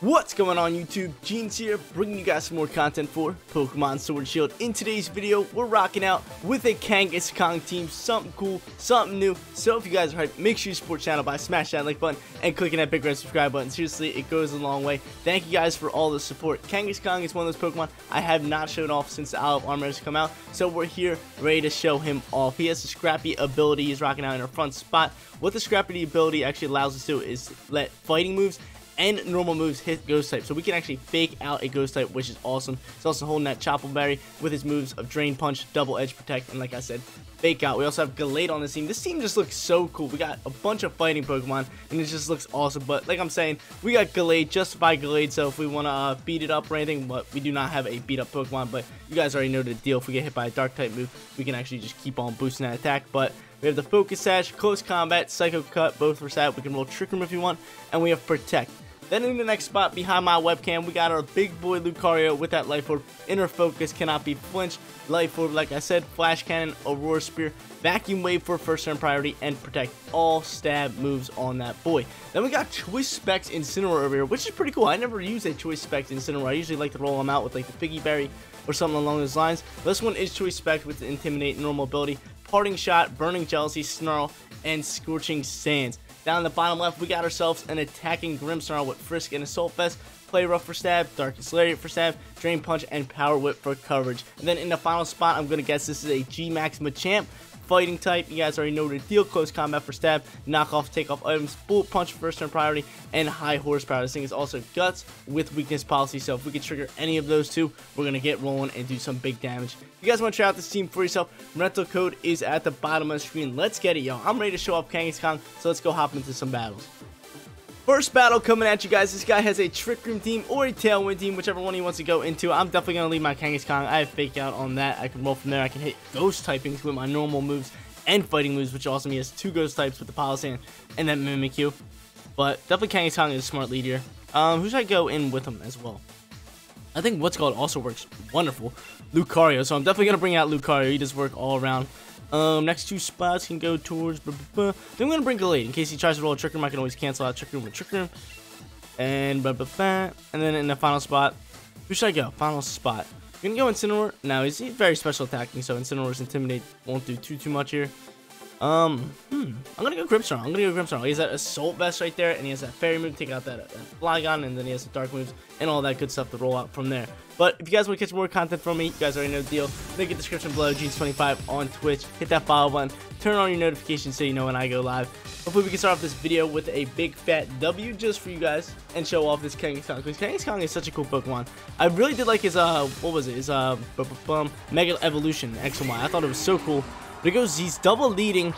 What's going on YouTube? Jeans here, bringing you guys some more content for Pokemon Sword Shield. In today's video, we're rocking out with a Kangaskhan team, something cool, something new. So if you guys are hyped, make sure you support the channel by smashing that like button and clicking that big red subscribe button. Seriously, it goes a long way. Thank you guys for all the support. Kangaskhan is one of those Pokemon I have not shown off since the Isle of Armor has come out. So we're here ready to show him off. He has a scrappy ability he's rocking out in our front spot. What the scrappy ability actually allows us to do is let fighting moves and normal moves hit ghost type. So we can actually fake out a ghost type which is awesome. He's also holding that Chople Berry with his moves of drain punch double edge protect and like i said fake out. We also have Gallade on this team. This team just looks so cool. We got a bunch of fighting pokemon and it just looks awesome. But like i'm saying we got Gallade Justified Gallade so if we want to uh, beat it up or anything but we do not have a beat up pokemon. But you guys already know the deal. If we get hit by a dark type move we can actually just keep on boosting that attack. But we have the Focus Sash, Close Combat, Psycho Cut, both for set. We can roll Trick Room if you want, and we have Protect. Then in the next spot behind my webcam, we got our big boy Lucario with that Life Orb. Inner Focus cannot be flinched. Life Orb, like I said, Flash Cannon, Aura Sphere, Vacuum Wave for first turn priority, and protect all stab moves on that boy. Then we got Choice Specs Incineroar over here, which is pretty cool. I never use a Choice Specs Incineroar. I usually like to roll them out with like the Figy Berry or something along those lines. This one is Choice Specs with the Intimidate normal ability, Parting Shot, Burning Jealousy, Snarl, and Scorching Sands. Down in the bottom left, we got ourselves an attacking Grimmsnarl with Frisk and Assault Vest, Play Rough for stab, Darkest Lariat for stab, Drain Punch, and Power Whip for coverage. And then in the final spot, I'm going to guess this is a G-Max Machamp fighting type. You guys already know the deal. Close combat for stab, knock off, take off items, bullet punch first turn priority, and high horsepower. This thing is also guts with weakness policy. So if we can trigger any of those two, we're going to get rolling and do some big damage. If you guys want to try out this team for yourself, rental code is at the bottom of the screen. Let's get it, yo. I'm ready to show up Kangaskhan, so let's go hop into some battles. First battle coming at you guys. This guy has a Trick Room team or a Tailwind team, whichever one he wants to go into. I'm definitely going to leave my Kangaskhan. I have Fake Out on that. I can roll from there. I can hit Ghost typings with my normal moves and Fighting moves, which also means two Ghost types with the Palossand and then Mimikyu. But definitely Kangaskhan is a smart lead here. Um, who should I go in with him as well? I think what's called also works wonderful. Lucario, so I'm definitely going to bring out Lucario. He does work all around. Um, next two spots can go towards. Blah, blah, blah. Then I'm gonna bring Gallade in case he tries to roll a Trick Room. I can always cancel out Trick Room with Trick Room. And blah, blah, blah. and then in the final spot, who should I go? Final spot. I'm gonna go Incineroar. Now he's, he's very special attacking, so Incineroar's Intimidate won't do too too much here. Um, hmm. I'm gonna go Grimmsnarl. I'm gonna go Grimmsnarl. He has that Assault Vest right there, and he has that Fairy move, take out that, that Flygon, and then he has the Dark moves, and all that good stuff to roll out from there. But if you guys want to catch more content from me, you guys already know the deal. Link in the description below, Jeans25 on Twitch. Hit that follow button, turn on your notifications so you know when I go live. Hopefully we can start off this video with a big fat W just for you guys and show off this Kangaskhan because Kangaskhan is such a cool Pokemon. I really did like his, uh, what was it, his, uh, Mega Evolution X and Y. I thought it was so cool. Goes, he's double leading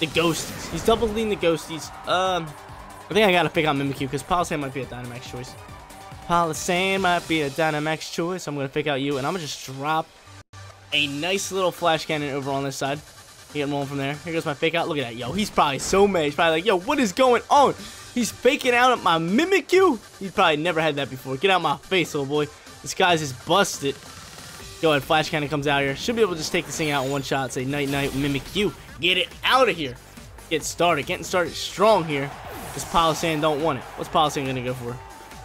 the Ghosties. He's double leading the Ghosties. Um, I think I gotta pick out Mimikyu because Palossand might be a Dynamax choice. Palossand might be a Dynamax choice. I'm gonna pick out you, and I'm gonna just drop a nice little Flash Cannon over on this side. Get him rolling from there. Here goes my fake out. Look at that. Yo, he's probably so mad. He's probably like, yo, what is going on? He's faking out at my Mimikyu. He's probably never had that before. Get out my face, little boy. This guy's just busted. Go ahead, Flash Cannon comes out here. Should be able to just take this thing out in one shot. Say night-night, Mimikyu. Get it out of here. Get started. Getting started strong here. This Palossand don't want it. What's Palossand going to go for?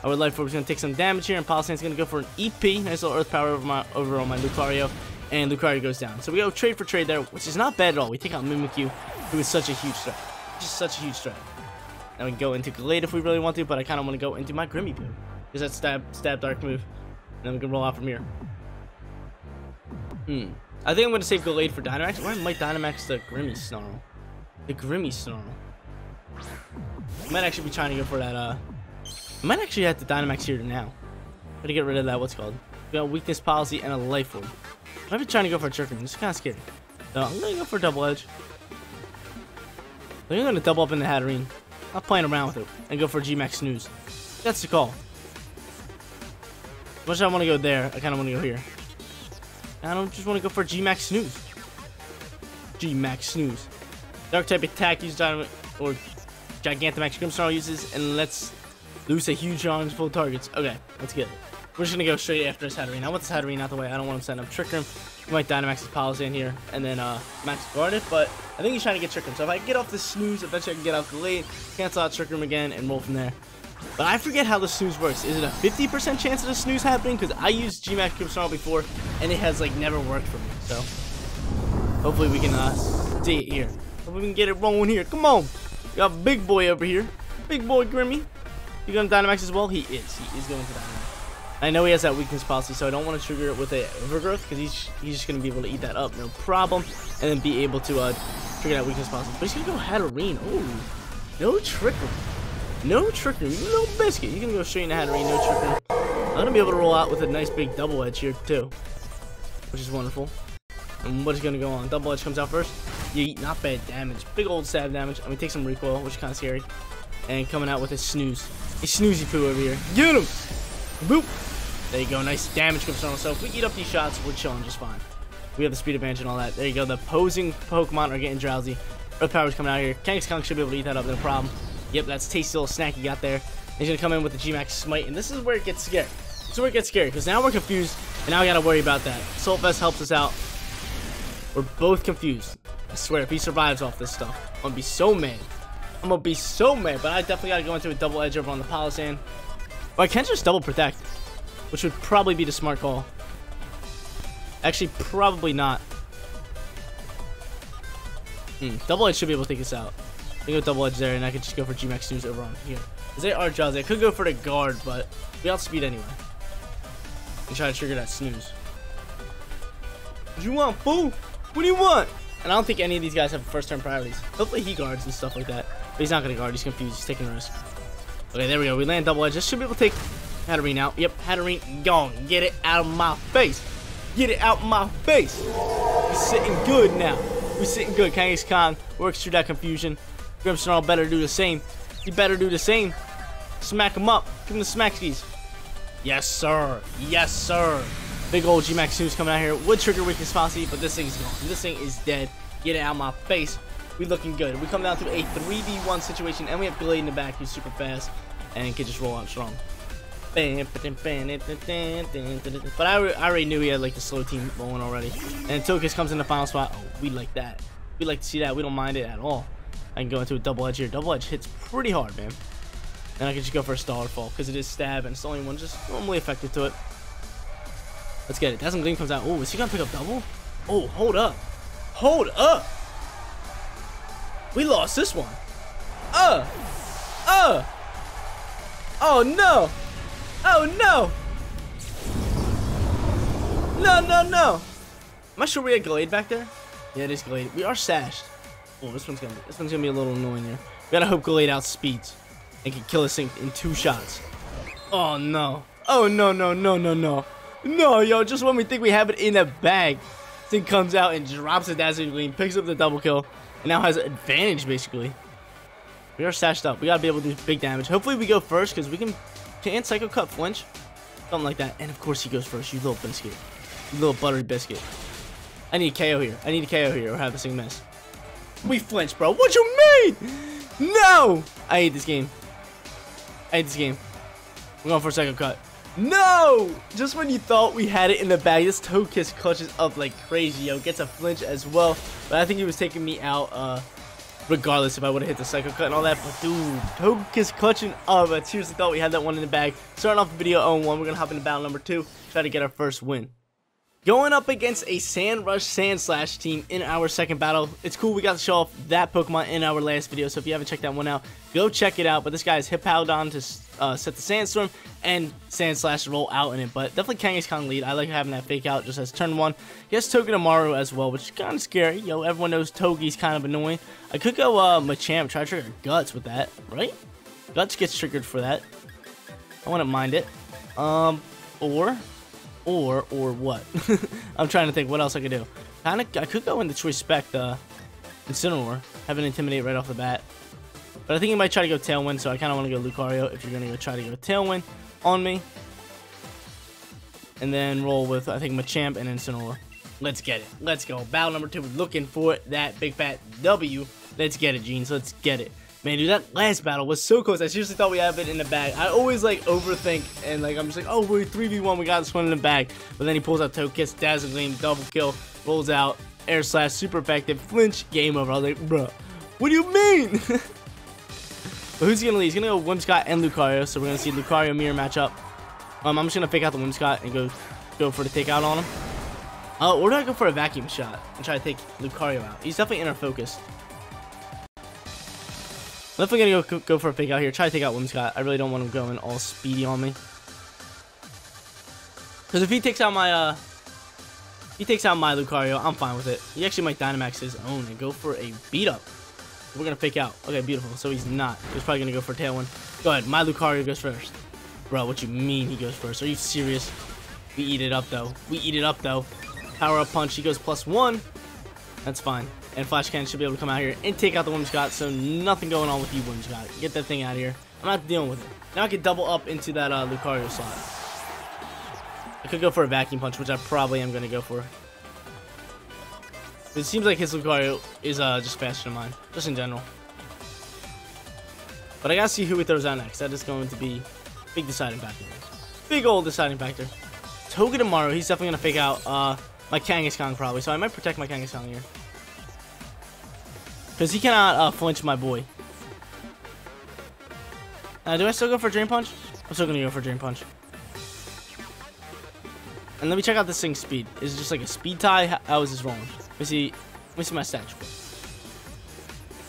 I would like for going to take some damage here, and Palossand's going to go for an EP. Nice little Earth Power over, my, over on my Lucario. And Lucario goes down. So we go trade for trade there, which is not bad at all. We take out Mimikyu, who is such a huge threat. Just such a huge threat. Now we can go into Gallade if we really want to, but I kind of want to go into my Grimmipoo. Because that's stab, stab dark move. And then we can roll out from here. Hmm. I think I'm going to save Gallade for Dynamax. Why might Dynamax the Grimmsnarl? The Grimmsnarl. I might actually be trying to go for that, uh... I might actually have the Dynamax here now. Gotta get rid of that, what's called. We got Weakness Policy and a Life Orb. I might be trying to go for a Trick Room. This is kind of scary. So I'm gonna go for Double Edge. I think I'm gonna double up in the Hatterene. I'm playing around with it. And go for G-Max Snooze. That's the call. Much I want to go there, I kind of want to go here. I don't just want to go for G-Max Snooze. G-Max Snooze. Dark type attack uses Dynamic or Gigantamax Grimmsnarl uses, and let's lose a huge challenge full targets. Okay, let's get it. We're just gonna go straight after his Hatterene. I want this Hatterene out the way. I don't want him setting up Trick Room. We might Dynamax his Policy in here and then uh, Max guard it, but I think he's trying to get Trick Room. So if I get off the snooze, eventually I can get out Gallade, cancel out Trick Room again, and roll from there. But I forget how the snooze works. Is it a 50% chance of the snooze happening? Because I used GMAX Grimmsnarl before, and it has like never worked for me. So hopefully we can uh, see it here. Hopefully we can get it rolling here. Come on. We got big boy over here. Big boy Grimmy. You going to Dynamax as well? He is. He is going to Dynamax. I know he has that weakness policy, so I don't want to trigger it with a overgrowth because he's he's just going to be able to eat that up, no problem, and then be able to uh, trigger that weakness policy. But he's going to go Hatterene. Oh, no trickery. No trickery. No biscuit. You to go straight into Hatterene, no trickery. I'm going to be able to roll out with a nice big double edge here, too, which is wonderful. And what is going to go on? Double edge comes out first. Yeet, not bad damage. Big old stab damage. I mean, take some recoil, which is kind of scary. And coming out with a snooze. A snoozy poo over here. Get him! Boop! There you go. Nice damage comes on. So if we eat up these shots, we're chilling just fine. We have the speed advantage and all that. There you go. The posing Pokemon are getting drowsy. Earth Power's coming out here. Kangaskhan should be able to eat that up, no problem. Yep, that's tasty little snack he got there. He's going to come in with the G-Max Smite, and this is where it gets scary. This is where it gets scary, because now we're confused, and now we got to worry about that. Assault Vest helps us out. We're both confused. I swear, if he survives off this stuff, I'm going to be so mad. I'm going to be so mad, but I definitely got to go into a double edge over on the Palossand. Or I can just double protect which would probably be the smart call. Actually, probably not. Hmm, double edge should be able to take us out. I go double edge there, and I could just go for G-Max Snooze over on here. Because they are. I could go for the guard, but we outspeed anyway. And try to trigger that snooze. What do you want, fool? What do you want? And I don't think any of these guys have first turn priorities. Hopefully he guards and stuff like that. But he's not going to guard. He's confused. He's taking a risk. Okay, there we go. We land double edge. This should be able to take Hatterene out. Yep, Hatterene gone. Get it out of my face. Get it out of my face. We're sitting good now. We're sitting good. Kangaskhan works through that confusion. Grimmsnarl better do the same. You better do the same. Smack him up. Give him the smack skis. Yes, sir. Yes, sir. Big old G-Max Snooze coming out here. Would trigger weakness policy, but this thing's gone. This thing is dead. Get it out of my face. We looking good. We come down to a 3v1 situation, and we have Gallade in the back who's super fast and can just roll out strong. But I, I already knew he had like the slow team rolling already. And Togekiss comes in the final spot. Oh, we like that. We like to see that. We don't mind it at all. I can go into a double edge here. Double edge hits pretty hard, man. And I can just go for a Star Fall because it is stab and it's the only one just normally effective to it. Let's get it. Dazzling Gleam comes out. Oh, is he gonna pick up double? Oh, hold up. Hold up. We lost this one. Uh. Uh. Oh no. Oh no! No, no, no! Am I sure we had Gallade back there? Yeah, it is Gallade. We are sashed. Oh, this one's gonna be, this one's gonna be a little annoying here. We gotta hope Gallade outspeeds and can kill this thing in two shots. Oh no! Oh no no no no no! No, yo! Just when we think we have it in a bag, thing comes out and drops the Dazzling Gleam, picks up the double kill, and now has advantage basically. We are sashed up. We gotta be able to do big damage. Hopefully we go first because we can can Psycho Cut flinch? Something like that. And of course he goes first, you little biscuit. You little buttery biscuit. I need a KO here. I need a KO here or have a sing miss. We flinch, bro. What you mean? No! I hate this game. I hate this game. We're going for a second Cut. No! Just when you thought we had it in the bag, this Togekiss clutches up like crazy, yo. Gets a flinch as well. But I think he was taking me out, uh, regardless if I would have hit the Psycho Cut and all that. But dude, Togekiss clutching up. I seriously thought we had that one in the bag. Starting off the video 0-1, we're going to hop into battle number 2, try to get our first win. Going up against a Sandrush Sandslash team in our second battle. It's cool we got to show off that Pokemon in our last video, so if you haven't checked that one out, go check it out. But this guy is Hippowdon to uh, set the Sandstorm and Sandslash to roll out in it. But definitely Kangaskhan lead. I like having that fake out just as turn one. He has Togedemaru as well, which is kind of scary. Yo, everyone knows Togi's kind of annoying. I could go uh, Machamp, try to trigger Guts with that, right? Guts gets triggered for that. I wouldn't mind it. Um, or or, or what? I'm trying to think what else I could do. Kinda, I could go into Choice Spec, uh, Incineroar, have an Intimidate right off the bat. But I think he might try to go Tailwind, so I kind of want to go Lucario if you're going to go try to go Tailwind on me. And then roll with, I think, Machamp and Incineroar. Let's get it. Let's go. Battle number two. Looking for that big fat W. Let's get it, Jeans. Let's get it. Man, dude, that last battle was so close. I seriously thought we had it in the bag. I always like overthink and like I'm just like, oh, we're 3v1, we got this one in the bag. But then he pulls out Togekiss, Dazzle Gleam, double kill, rolls out, air slash, super effective, flinch, game over. I was like, bro, what do you mean? but who's he gonna lead? He's gonna go Whimsicott and Lucario. So we're gonna see Lucario mirror matchup. Um, I'm just gonna fake out the Whimsicott and go go for the takeout on him. Oh, uh, or do I go for a vacuum shot and try to take Lucario out? He's definitely Inner Focus. Definitely gonna go go for a fake out here. Try to take out Whimsicott. I really don't want him going all speedy on me. Because if he takes out my uh, he takes out my Lucario, I'm fine with it. He actually might Dynamax his own and go for a beat up. We're gonna fake out. Okay, beautiful. So he's not. He's probably gonna go for a Tailwind. Go ahead. My Lucario goes first. Bro, what you mean he goes first? Are you serious? We eat it up though. We eat it up though. Power up punch. He goes plus one. That's fine. And Flash Cannon should be able to come out here and take out the Whimsicott, so nothing going on with you, Whimsicott. Get that thing out of here. I'm not dealing with it. Now I can double up into that uh, Lucario slot. I could go for a Vacuum Punch, which I probably am going to go for. It seems like his Lucario is uh, just faster than mine, just in general. But I gotta see who he throws out next. That is going to be big deciding factor. Big old deciding factor. Togedemaru, he's definitely gonna fake out uh, my Kangaskhan probably, so I might protect my Kangaskhan here. Because he cannot uh, flinch my boy. Uh, do I still go for Drain Punch? I'm still going to go for Drain Punch. And let me check out this thing's speed. Is it just like a speed tie? How is this wrong? Let me see. Let me see my stats.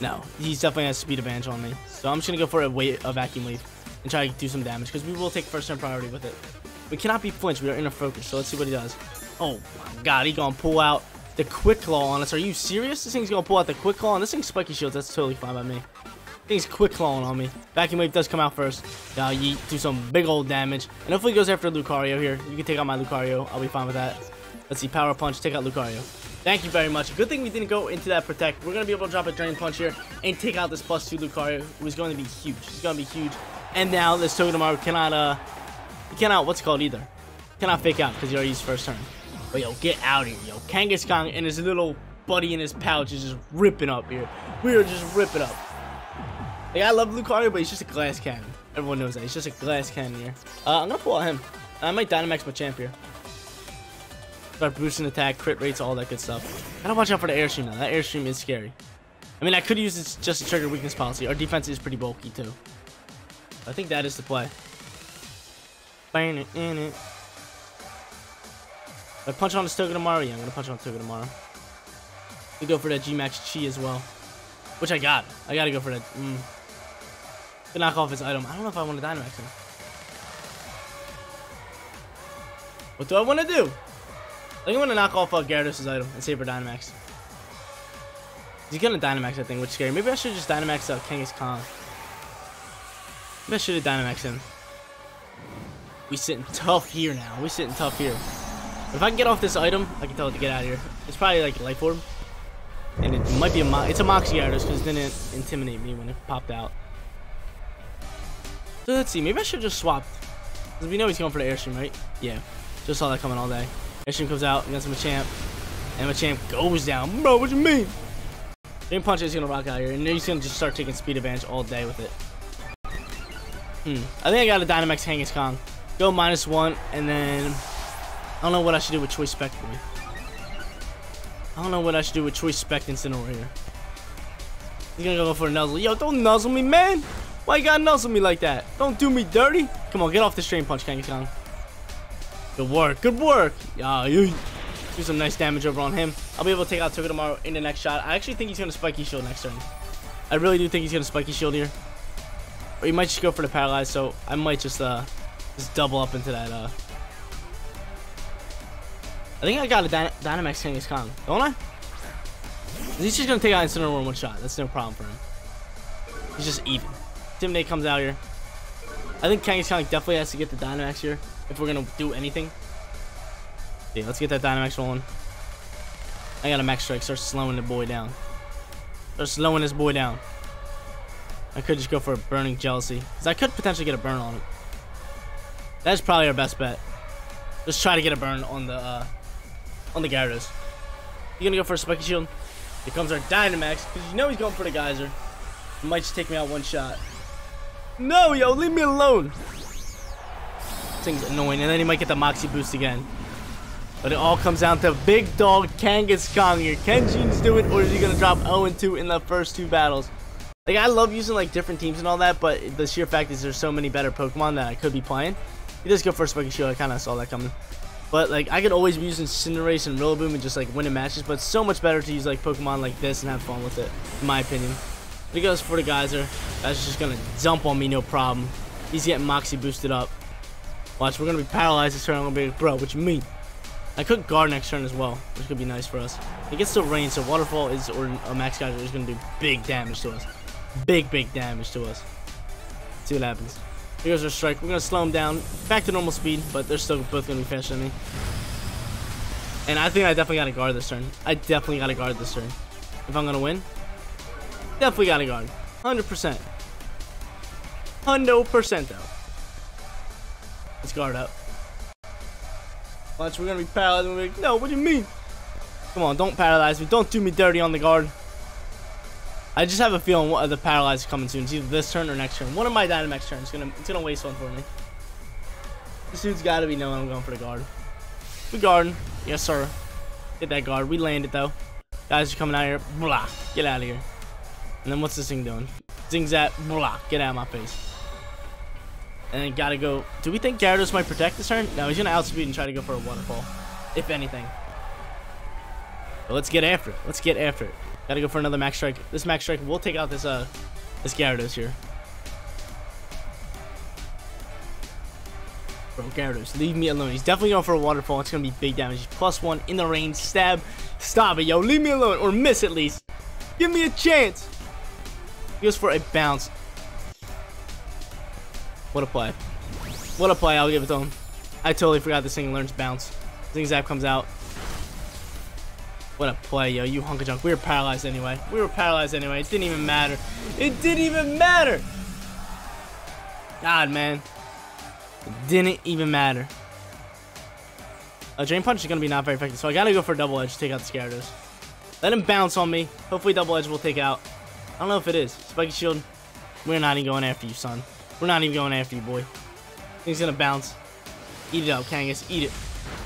No, he's definitely has speed advantage on me. So I'm just going to go for a, wave, a vacuum wave and try to do some damage because we will take first turn priority with it. We cannot be flinched. We are Inner Focus. So let's see what he does. Oh my god, he going to pull out the quick claw on us. Are you serious? This thing's gonna pull out the quick claw on this thing's spiky shields. That's totally fine by me. Thing's quick clawing on me. Vacuum wave does come out first. Now yeet, do some big old damage. And hopefully goes after Lucario here. You can take out my Lucario. I'll be fine with that. Let's see. Power punch. Take out Lucario. Thank you very much. Good thing we didn't go into that protect. We're to be able to drop a Drain Punch here and take out this plus two Lucario, who is going to be huge. He's to be huge. And now this Togedemaru cannot, uh, he cannot, what's called either. Cannot fake out because he already used first turn. But yo, get out here, yo. Kangaskhan and his little buddy in his pouch is just ripping up here. We are just ripping up. Like, I love Lucario, but he's just a glass cannon. Everyone knows that. He's just a glass cannon here. Uh, I'm gonna pull out him. I might Dynamax Machamp here. Start boosting attack, crit rates, all that good stuff. Gotta watch out for the Airstream now. That Airstream is scary. I mean, I could use it just to trigger weakness policy. Our defense is pretty bulky, too. I think that is the play. It in it. I punch on the tomorrow? Yeah, I'm gonna punch on Togedemaru. We go for that G-Max Chi as well. Which I got. I gotta go for that. Mm. To knock off his item. I don't know if I want to Dynamax him. What do I want to do? I think I want to knock off uh, Gyarados' item and save for Dynamax. He's gonna Dynamax that thing, which is scary. Maybe I should just Dynamax uh, Kangaskhan. Maybe I should have Dynamaxed him. We sitting tough here now. We sitting tough here. If I can get off this item, I can tell it to get out of here. It's probably like a life orb. And it might be a mo it's a Moxie Gyarados because it didn't intimidate me when it popped out. So let's see, maybe I should just swap. Because we know he's going for the Airstream, right? Yeah. Just saw that coming all day. Airstream comes out against Machamp. And Machamp goes down. Bro, what you mean? Game Punch is going to rock out here. And he's going to just start taking speed advantage all day with it. Hmm. I think I got a Dynamax Kangaskhan. Go minus one, and then I don't know what I should do with Choice Spect boy. I don't know what I should do with Choice Spect Incineroar here. He's gonna go for a nuzzle. Yo, don't nuzzle me, man! Why you gotta nuzzle me like that? Don't do me dirty! Come on, get off the Drain Punch, Kangaskhan. Good work, good work! Yeah, you do some nice damage over on him. I'll be able to take out Togedemaru in the next shot. I actually think he's gonna Spiky Shield next turn. I really do think he's gonna Spiky Shield here. Or he might just go for the Paralyze, so I might just uh just double up into that uh I think I got a Dyna Dynamax Kangaskhan, don't I? He's just gonna take out Incineroar in one shot. That's no problem for him. He's just even. Intimidate comes out here. I think Kangaskhan definitely has to get the Dynamax here if we're gonna do anything. Okay, let's get that Dynamax rolling. I got a Max Strike. Start slowing the boy down. Start slowing this boy down. I could just go for a Burning Jealousy. Because I could potentially get a burn on him. That's probably our best bet. Just try to get a burn on the uh, on the Gyarados. You gonna go for a Spiky Shield? Here comes our Dynamax, because you know he's going for the Geyser. It might just take me out one shot. No, yo, leave me alone. This thing's annoying, and then he might get the Moxie boost again. But it all comes down to big dog Kangaskhan here. Can Jeans do it, or is he to drop 0-2 in the first two battles? Like, I love using, like, different teams and all that, but the sheer fact is there's so many better Pokemon that I could be playing. He does go for a Spiky Shield. I kind of saw that coming. But, like, I could always be using Cinderace and Rillaboom and just, like, winning matches, but so much better to use, like, Pokemon like this and have fun with it, in my opinion. Goes for the Geyser. That's just to dump on me, no problem. He's getting Moxie boosted up. Watch, we're to be paralyzed this turn. I'm to be like, bro, what you mean? I could guard next turn as well, which could be nice for us. It gets to rain, so Waterfall is or a Max Geyser is to do big damage to us. Big, big damage to us. see what happens. Here's our strike. We're going to slow him down back to normal speed, but they're still both going to be faster than me. And I think I definitely got to guard this turn. I definitely got to guard this turn. If I'm going to win, definitely got to guard. 100%. 100% though. Let's guard up. Watch, we're going to be paralyzed. We're like, no, what do you mean? Come on, don't paralyze me. Don't do me dirty on the guard. I just have a feeling what the paralyze is coming soon. It's either this turn or next turn. One of my Dynamax turns. It's gonna it's gonna waste one for me. This dude's gotta be knowing I'm going for the guard. We guard. Yes, sir. Get that guard. We landed though. Guys are coming out here. Blah. Get out of here. And then what's this thing doing? Zing zap. Blah. Get out of my face. And then gotta go. Do we think Gyarados might protect this turn? No, he's gonna outspeed and try to go for a waterfall. If anything. But let's get after it. Let's get after it. Gotta go for another max strike. This max strike will take out this uh this Gyarados here. Bro, Gyarados, leave me alone. He's definitely going for a waterfall. It's gonna be big damage. Plus one in the range. Stab. Stop it, yo. Leave me alone. Or miss at least. Give me a chance. He goes for a bounce. What a play. What a play. I'll give it to him. I totally forgot this thing learns bounce. Zing Zap comes out. What a play, yo. You hunk of junk. We were paralyzed anyway. We were paralyzed anyway. It didn't even matter. It didn't even matter. God, man. It didn't even matter. A Drain Punch is going to be not very effective, so I got to go for a Double Edge to take out the Gyarados. Let him bounce on me. Hopefully Double Edge will take out. I don't know if it is. Spiky Shield. We're not even going after you, son. We're not even going after you, boy. He's going to bounce. Eat it up, Kangas. Eat it.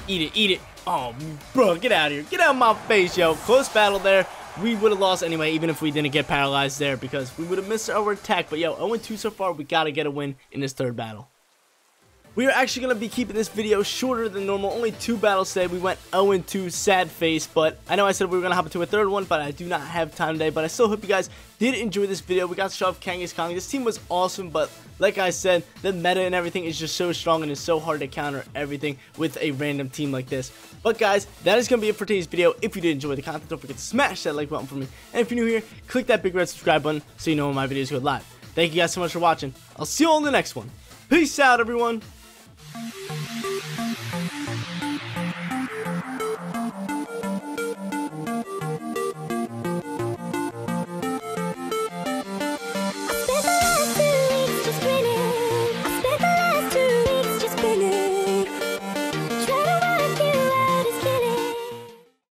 Eat it. Eat it. Oh, bro, get out of here. Get out of my face, yo. Close battle there. We would have lost anyway, even if we didn't get paralyzed there, because we would have missed our attack. But, yo, 0-2 so far. We got to get a win in this third battle. We are actually going to be keeping this video shorter than normal. Only two battles today. We went 0-2, sad face. But I know I said we were going to hop into a third one, but I do not have time today. But I still hope you guys did enjoy this video. We got off Kangaskhan. This team was awesome, but like I said, the meta and everything is just so strong and it's so hard to counter everything with a random team like this. But guys, that is going to be it for today's video. If you did enjoy the content, don't forget to smash that like button for me. And if you're new here, click that big red subscribe button so you know when my videos go live. Thank you guys so much for watching. I'll see you all in the next one. Peace out, everyone. Thank you.